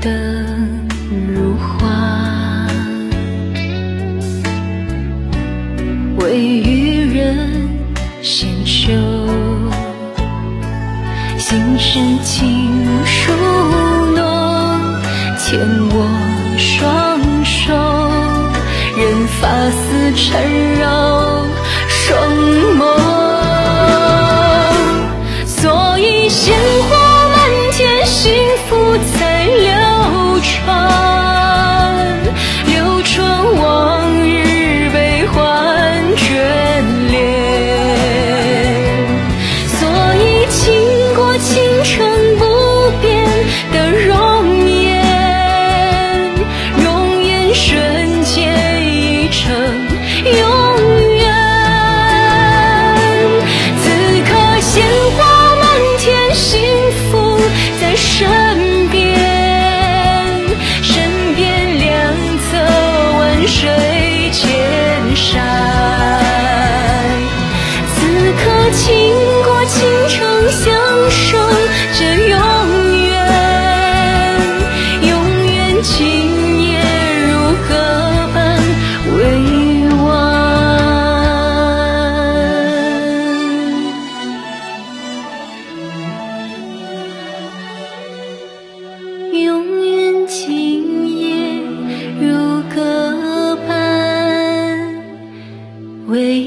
的如花，为予人献绣，心深情疏浓，牵我双手，任发丝缠绕。清澈永远静夜如歌般唯